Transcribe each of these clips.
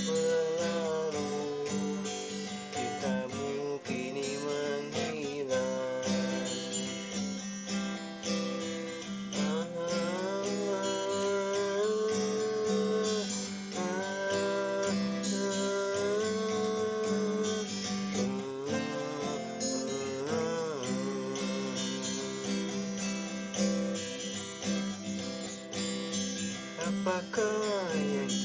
berlalu Cintamu kini menghilang ah, ah, ah, Apakah yang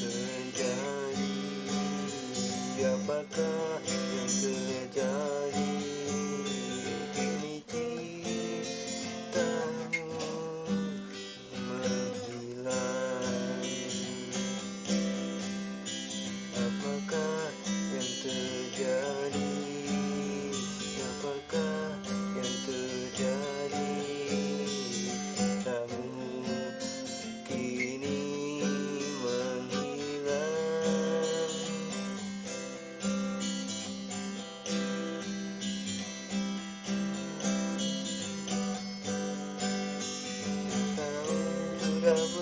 Vamos.